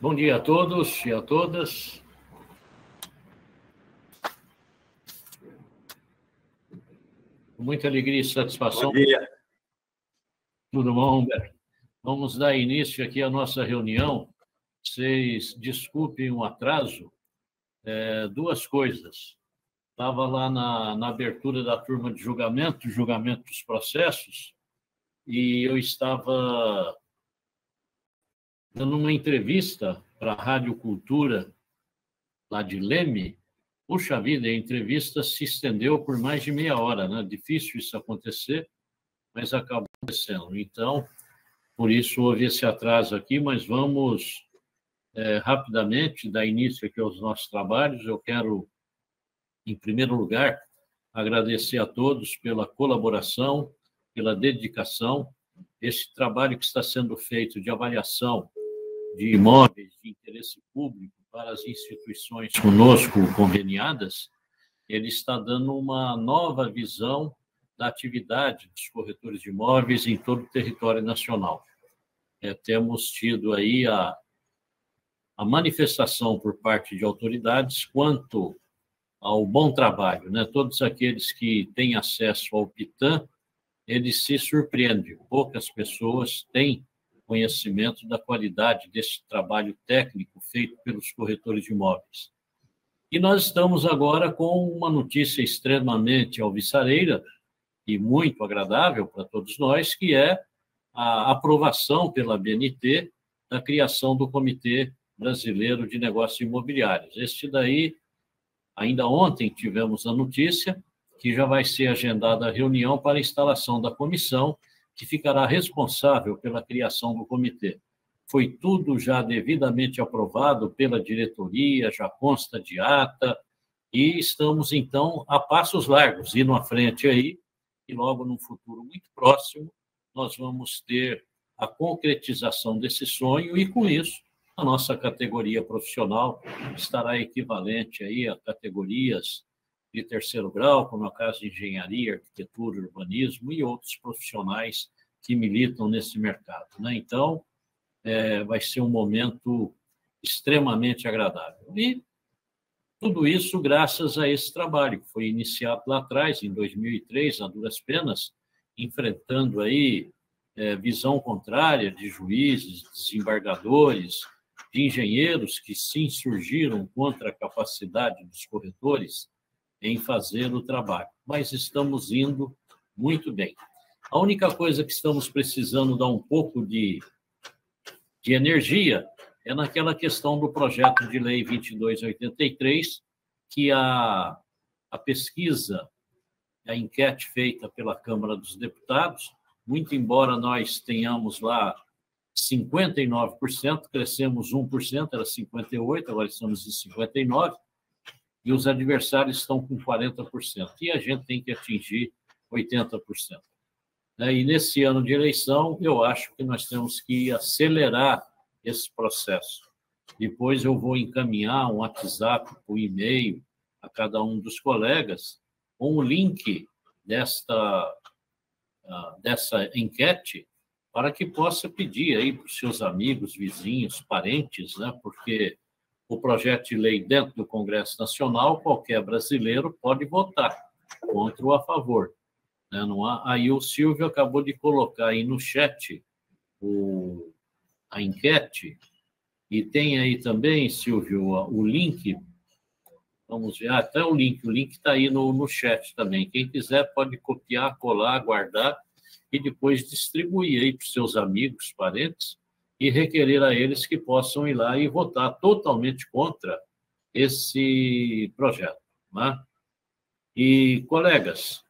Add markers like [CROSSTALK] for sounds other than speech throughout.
Bom dia a todos e a todas. Com muita alegria e satisfação. Bom dia. Tudo bom, Humberto? Vamos dar início aqui à nossa reunião. Vocês desculpem o atraso. É, duas coisas. Estava lá na, na abertura da turma de julgamento, julgamento dos processos, e eu estava dando uma entrevista para a Rádio Cultura, lá de Leme. Puxa vida, a entrevista se estendeu por mais de meia hora, né? Difícil isso acontecer, mas acabou acontecendo. Então, por isso houve esse atraso aqui, mas vamos é, rapidamente dar início aqui aos nossos trabalhos. Eu quero, em primeiro lugar, agradecer a todos pela colaboração, pela dedicação. Esse trabalho que está sendo feito de avaliação de imóveis de interesse público para as instituições conosco conveniadas, ele está dando uma nova visão da atividade dos corretores de imóveis em todo o território nacional. É, temos tido aí a, a manifestação por parte de autoridades quanto ao bom trabalho, né? Todos aqueles que têm acesso ao PITAM, eles se surpreendem. Poucas pessoas têm conhecimento da qualidade desse trabalho técnico feito pelos corretores de imóveis. E nós estamos agora com uma notícia extremamente alvissareira e muito agradável para todos nós, que é a aprovação pela BNT da criação do Comitê Brasileiro de Negócios Imobiliários. Este daí, ainda ontem tivemos a notícia que já vai ser agendada a reunião para a instalação da comissão que ficará responsável pela criação do comitê. Foi tudo já devidamente aprovado pela diretoria, já consta de ata, e estamos, então, a passos largos, indo à frente aí, e logo num futuro muito próximo, nós vamos ter a concretização desse sonho, e com isso, a nossa categoria profissional estará equivalente aí a categorias de terceiro grau, como é o caso de engenharia, arquitetura, urbanismo e outros profissionais que militam nesse mercado. Né? Então, é, vai ser um momento extremamente agradável. E tudo isso graças a esse trabalho que foi iniciado lá atrás, em 2003, a duras penas, enfrentando aí é, visão contrária de juízes, desembargadores, de engenheiros que se insurgiram contra a capacidade dos corretores em fazer o trabalho. Mas estamos indo muito bem. A única coisa que estamos precisando dar um pouco de, de energia é naquela questão do projeto de lei 2283, que a, a pesquisa, a enquete feita pela Câmara dos Deputados, muito embora nós tenhamos lá 59%, crescemos 1%, era 58%, agora estamos em 59%, e os adversários estão com 40%, e a gente tem que atingir 80%. Né? E nesse ano de eleição, eu acho que nós temos que acelerar esse processo. Depois eu vou encaminhar um WhatsApp, um e-mail a cada um dos colegas o link desta, ah, dessa enquete para que possa pedir aí para os seus amigos, vizinhos, parentes, né? porque o projeto de lei dentro do Congresso Nacional, qualquer brasileiro pode votar contra ou a favor. Né? Não há... Aí o Silvio acabou de colocar aí no chat o... a enquete, e tem aí também, Silvio, o link. Vamos ver, ah, até o link, o link está aí no, no chat também. Quem quiser pode copiar, colar, guardar e depois distribuir aí para os seus amigos, parentes, e requerer a eles que possam ir lá e votar totalmente contra esse projeto. Né? E, colegas,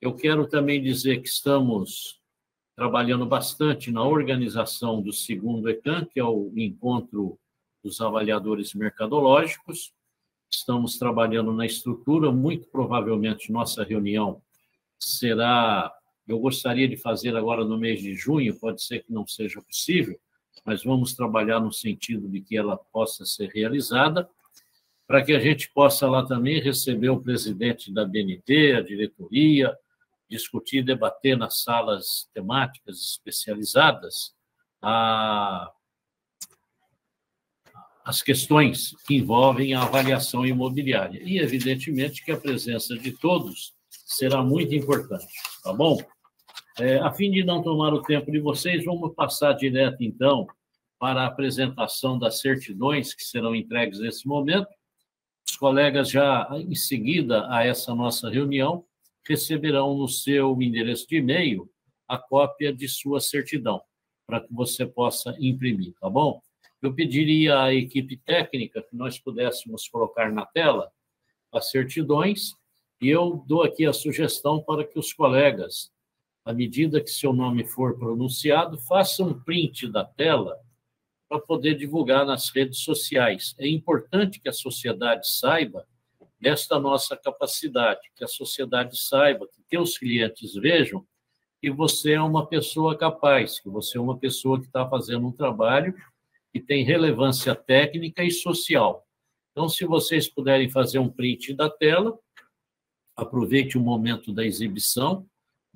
eu quero também dizer que estamos trabalhando bastante na organização do segundo ECAN, que é o encontro dos avaliadores mercadológicos. Estamos trabalhando na estrutura, muito provavelmente nossa reunião será. Eu gostaria de fazer agora no mês de junho, pode ser que não seja possível, mas vamos trabalhar no sentido de que ela possa ser realizada, para que a gente possa lá também receber o presidente da BNT, a diretoria, discutir, debater nas salas temáticas especializadas a, as questões que envolvem a avaliação imobiliária. E, evidentemente, que a presença de todos será muito importante, tá bom? É, a fim de não tomar o tempo de vocês, vamos passar direto, então, para a apresentação das certidões que serão entregues nesse momento. Os colegas já, em seguida a essa nossa reunião, receberão no seu endereço de e-mail a cópia de sua certidão, para que você possa imprimir, tá bom? Eu pediria à equipe técnica que nós pudéssemos colocar na tela as certidões, e eu dou aqui a sugestão para que os colegas, à medida que seu nome for pronunciado, façam um print da tela para poder divulgar nas redes sociais. É importante que a sociedade saiba desta nossa capacidade, que a sociedade saiba, que teus clientes vejam que você é uma pessoa capaz, que você é uma pessoa que está fazendo um trabalho que tem relevância técnica e social. Então, se vocês puderem fazer um print da tela, aproveite o momento da exibição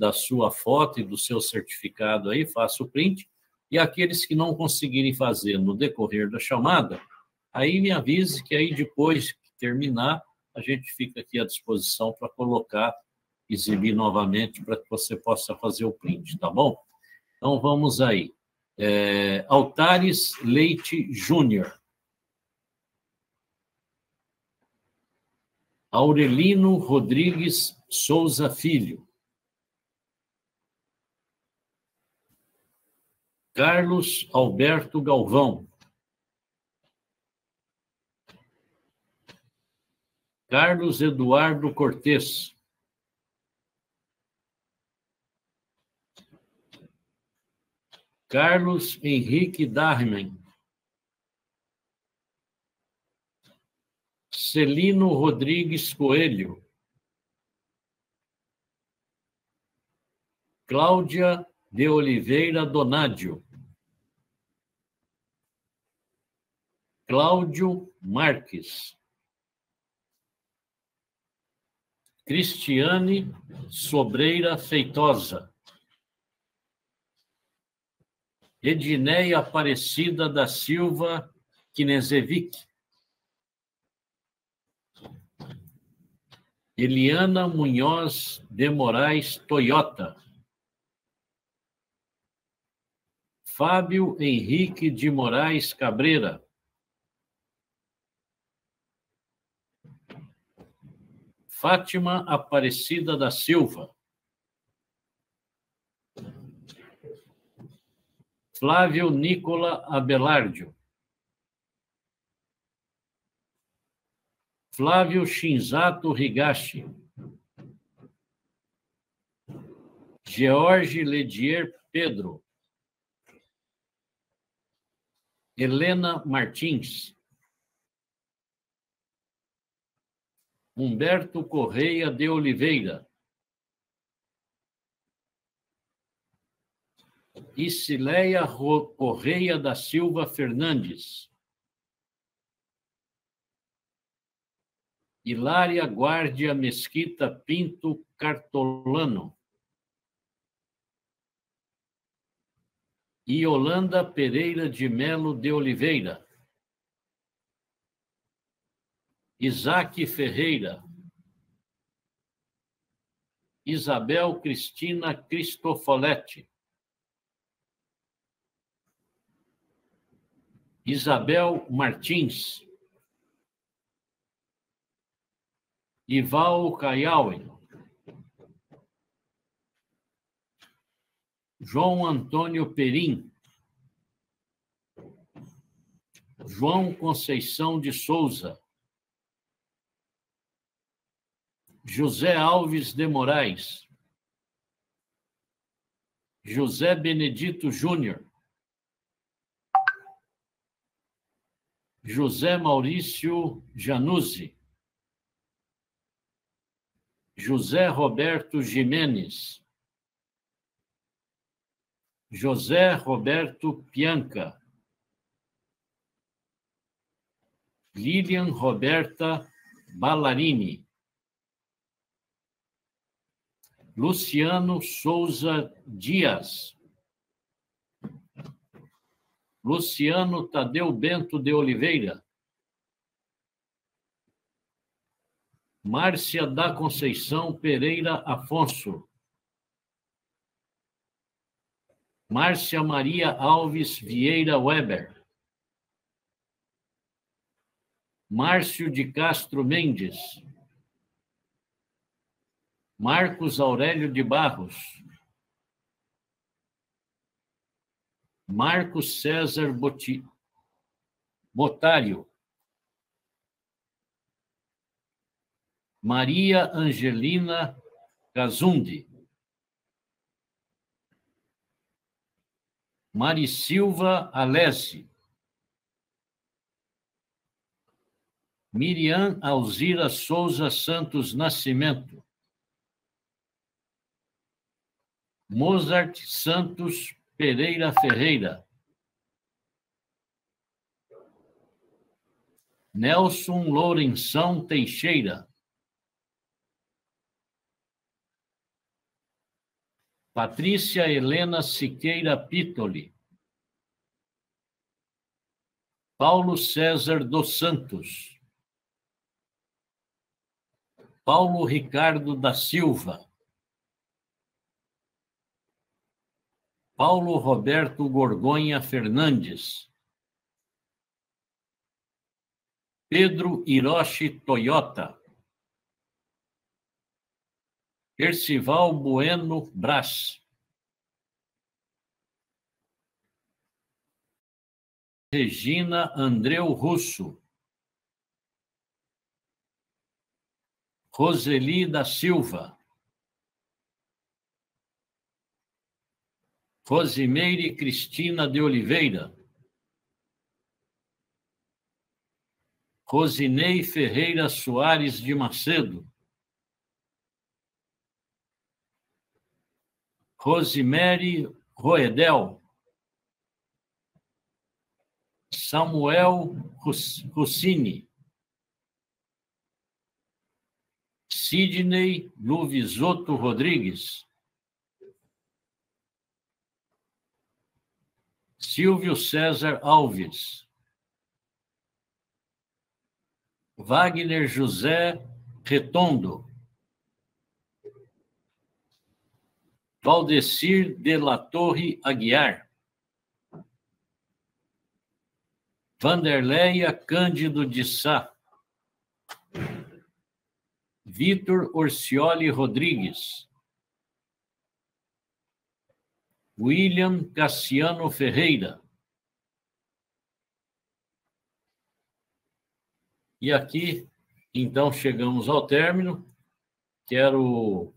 da sua foto e do seu certificado aí, faça o print e aqueles que não conseguirem fazer no decorrer da chamada, aí me avise que aí depois que terminar, a gente fica aqui à disposição para colocar, exibir novamente para que você possa fazer o print, tá bom? Então vamos aí. É, Altares Leite Júnior. Aurelino Rodrigues Souza Filho. Carlos Alberto Galvão. Carlos Eduardo Cortes. Carlos Henrique Darmen. Celino Rodrigues Coelho. Cláudia de Oliveira Donádio. Cláudio Marques. Cristiane Sobreira Feitosa. Edneia Aparecida da Silva Kinezevic. Eliana Munhoz de Moraes Toyota. Fábio Henrique de Moraes Cabreira. Fátima Aparecida da Silva. Flávio Nicola Abelardio. Flávio Shinzato Higashi. George Ledier Pedro. Helena Martins. Humberto Correia de Oliveira. Isileia Correia da Silva Fernandes. Hilária Guardia Mesquita Pinto Cartolano. Yolanda Pereira de Melo de Oliveira. Isaac Ferreira. Isabel Cristina Cristofoletti. Isabel Martins. Ival Caiauen. João Antônio Perim. João Conceição de Souza. José Alves de Moraes. José Benedito Júnior. José Maurício Januzzi. José Roberto Jimenez. José Roberto Pianca. Lilian Roberta Ballarini. Luciano Souza Dias. Luciano Tadeu Bento de Oliveira. Márcia da Conceição Pereira Afonso. Márcia Maria Alves Vieira Weber. Márcio de Castro Mendes. Marcos Aurélio de Barros. Marcos César Boti... Botário. Maria Angelina Gazundi. Mari Silva Alessi. Miriam Alzira Souza Santos Nascimento. Mozart Santos Pereira Ferreira. Nelson Lourenção Teixeira. Patrícia Helena Siqueira Pitoli. Paulo César dos Santos. Paulo Ricardo da Silva. Paulo Roberto Gorgonha Fernandes. Pedro Hiroshi Toyota. Percival Bueno Brás. Regina Andreu Russo. Roseli da Silva. Rosimeire Cristina de Oliveira. Rosinei Ferreira Soares de Macedo. Rosemary Roedel, Samuel Rossini, Sidney Luvisoto Rodrigues, Silvio César Alves, Wagner José Retondo, Valdecir de la Torre Aguiar. Vanderleia Cândido de Sá. Vitor Orcioli Rodrigues. William Cassiano Ferreira. E aqui, então, chegamos ao término. Quero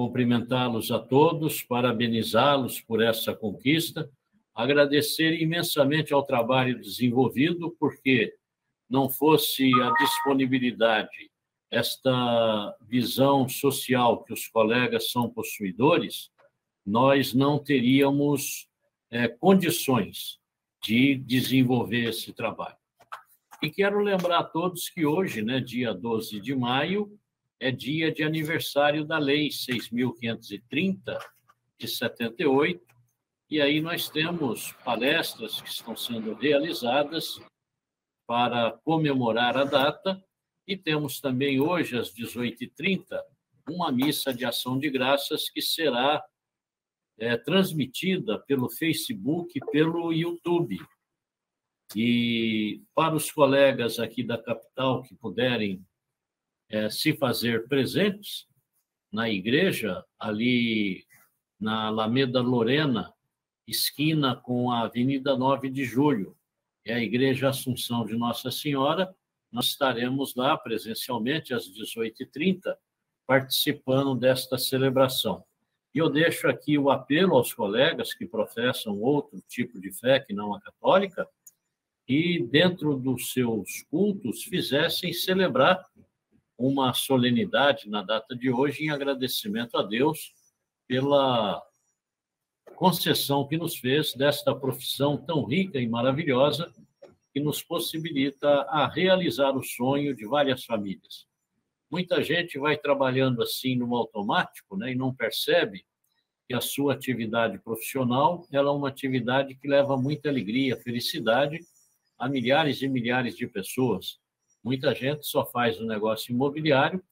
cumprimentá-los a todos, parabenizá-los por essa conquista, agradecer imensamente ao trabalho desenvolvido, porque não fosse a disponibilidade, esta visão social que os colegas são possuidores, nós não teríamos é, condições de desenvolver esse trabalho. E quero lembrar a todos que hoje, né, dia 12 de maio, é dia de aniversário da Lei 6.530, de 78, e aí nós temos palestras que estão sendo realizadas para comemorar a data, e temos também hoje, às 18h30, uma missa de ação de graças que será é, transmitida pelo Facebook e pelo YouTube. E para os colegas aqui da capital que puderem é, se fazer presentes na igreja, ali na Alameda Lorena, esquina com a Avenida 9 de Julho, é a Igreja Assunção de Nossa Senhora. Nós estaremos lá presencialmente às 18h30, participando desta celebração. E eu deixo aqui o apelo aos colegas que professam outro tipo de fé que não a católica, e dentro dos seus cultos fizessem celebrar uma solenidade na data de hoje em agradecimento a Deus pela concessão que nos fez desta profissão tão rica e maravilhosa que nos possibilita a realizar o sonho de várias famílias. Muita gente vai trabalhando assim no automático, né, e não percebe que a sua atividade profissional ela é uma atividade que leva muita alegria, felicidade a milhares e milhares de pessoas. Muita gente só faz o negócio imobiliário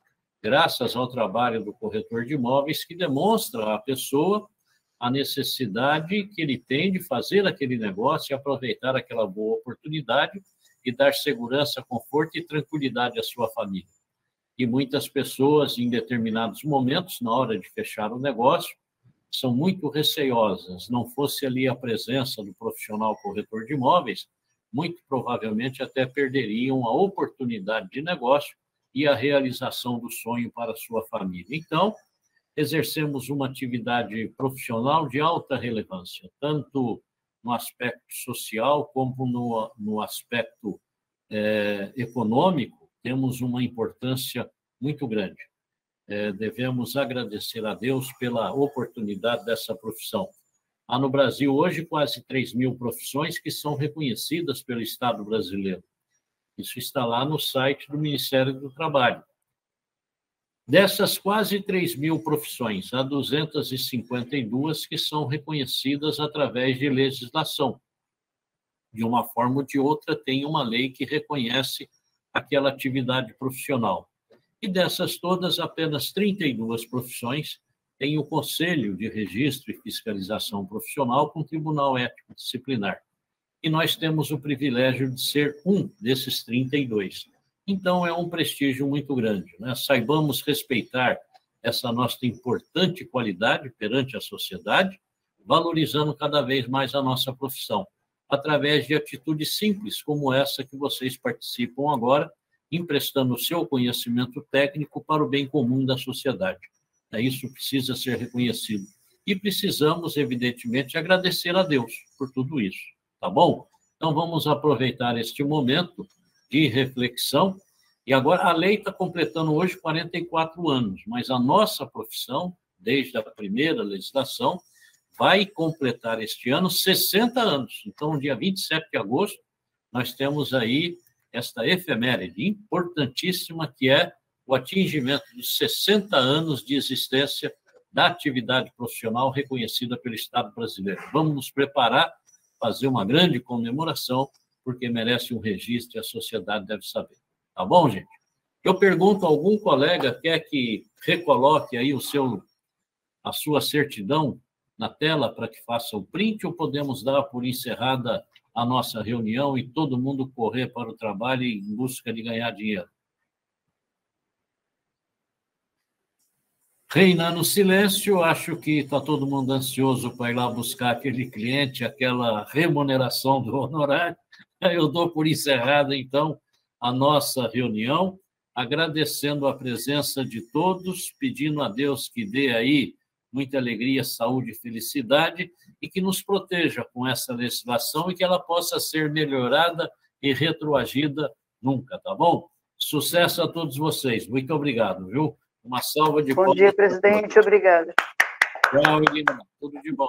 graças ao trabalho do corretor de imóveis que demonstra à pessoa a necessidade que ele tem de fazer aquele negócio e aproveitar aquela boa oportunidade e dar segurança, conforto e tranquilidade à sua família. E muitas pessoas, em determinados momentos, na hora de fechar o negócio, são muito receiosas. Não fosse ali a presença do profissional corretor de imóveis, muito provavelmente até perderiam a oportunidade de negócio e a realização do sonho para sua família. Então, exercemos uma atividade profissional de alta relevância, tanto no aspecto social como no, no aspecto é, econômico, temos uma importância muito grande. É, devemos agradecer a Deus pela oportunidade dessa profissão. Há no Brasil hoje quase 3 mil profissões que são reconhecidas pelo Estado brasileiro. Isso está lá no site do Ministério do Trabalho. Dessas quase 3 mil profissões, há 252 que são reconhecidas através de legislação. De uma forma ou de outra, tem uma lei que reconhece aquela atividade profissional. E dessas todas, apenas 32 profissões tem o Conselho de Registro e Fiscalização Profissional com Tribunal Ético Disciplinar. E nós temos o privilégio de ser um desses 32. Então, é um prestígio muito grande. Né? Saibamos respeitar essa nossa importante qualidade perante a sociedade, valorizando cada vez mais a nossa profissão, através de atitudes simples como essa que vocês participam agora, emprestando o seu conhecimento técnico para o bem comum da sociedade. É, isso precisa ser reconhecido. E precisamos, evidentemente, agradecer a Deus por tudo isso, tá bom? Então, vamos aproveitar este momento de reflexão. E agora, a lei está completando hoje 44 anos, mas a nossa profissão, desde a primeira legislação, vai completar este ano 60 anos. Então, dia 27 de agosto, nós temos aí esta efeméride importantíssima que é o atingimento dos 60 anos de existência da atividade profissional reconhecida pelo Estado brasileiro. Vamos nos preparar, fazer uma grande comemoração, porque merece um registro e a sociedade deve saber. Tá bom, gente? Eu pergunto algum colega quer que recoloque aí o seu a sua certidão na tela para que faça o print ou podemos dar por encerrada a nossa reunião e todo mundo correr para o trabalho em busca de ganhar dinheiro? Reina no silêncio, acho que está todo mundo ansioso para ir lá buscar aquele cliente, aquela remuneração do honorário. [LAUGHS] Eu dou por encerrada, então, a nossa reunião, agradecendo a presença de todos, pedindo a Deus que dê aí muita alegria, saúde e felicidade e que nos proteja com essa legislação e que ela possa ser melhorada e retroagida nunca, tá bom? Sucesso a todos vocês. Muito obrigado, viu? Uma salva de Bom dia, presidente. Obrigada. Tchau, Tudo de bom.